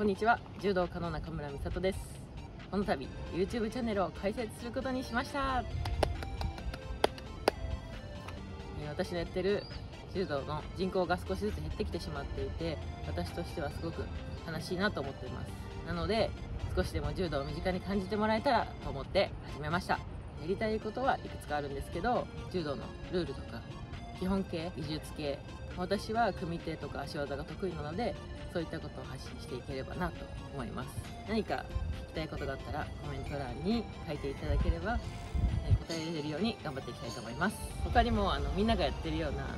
こんにちは。柔道家の中村美里です。この度 YouTube チャンネルを開設することにしました。私のやってる柔道の人口が少しずつ減ってきてしまっていて私としてはすごく悲しいなと思っています。なので少しでも柔道を身近に感じてもらえたらと思って始めました。やりたいことはいくつかあるんですけど柔道のルールとか基本形技術系私は組手とか足技が得意なのでそういったことを発信していければなと思います。何か聞きたいことがあったらコメント欄に書いていただければえ答えられるように頑張っていきたいと思います。他にもあのみんながやってるようなあの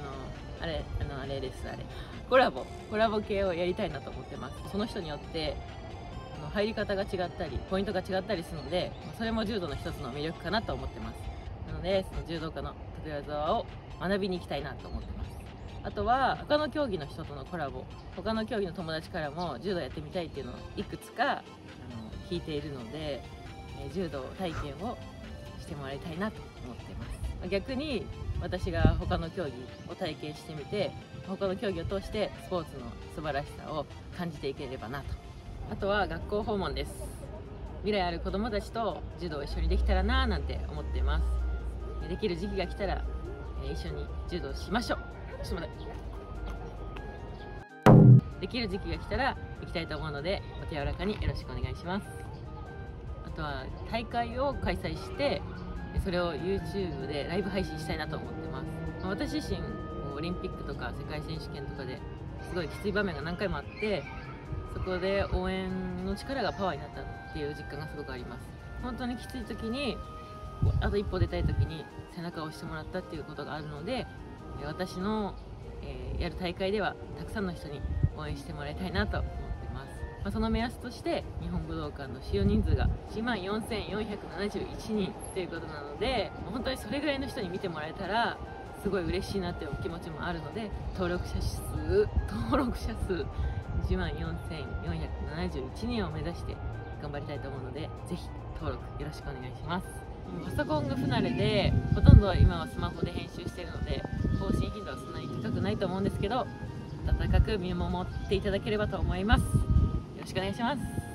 あれあのあれですあれ。コラボ。コラボ系をやりたいなと思ってます。その人によって入り方が違ったりポイントが違ったりするのでそれも柔道の一つの魅力かなと思ってます。なのでその柔道家の得意技を学びに行きたいなと思ってます。あとは他の競技の人とのコラボ。他の競技の友達からも柔道やってみたいっていうのをいくつかあの聞いているので、え柔道体験をしてもらいたいなと思っています。逆に私が他の競技を体験してみて他の競技を通してスポーツの素晴らしさを感じていければなと。あとは学校訪問です。未来ある子どもたちと柔道を一緒にできたらなぁなんて思っています。できる時期が来たら一緒に柔道しましょう。ょっと待って。できる時期が来たら行きたいと思うのでお手柔らかによろしくお願いします。あとは大会を開催してそれを YouTube でライブ配信したいなと思ってます。ま私自身オリンピックとか世界選手権とかですごいきつい場面が何回もあってそこで応援の力がパワーになったっていう実感がすごくあります。本当にきつい時にあと一歩出たい時に背中を押してもらったっていうことがあるので私の、えーやる大会ではたくさんの人に応援してもらいたいなと思ってます、まあ、その目安として日本武道館の使用人数が1万4471人ということなのでまあ本当にそれぐらいの人に見てもらえたらすごい嬉しいなっていう気持ちもあるので登録者数登録者数1万4471人を目指して頑張りたいと思うのでぜひ登録よろしくお願いします。パソコンが不慣れでほとんど今はスマホで編集してるのでと思うんですけど温かく見守っていただければと思います。よろしくお願いします。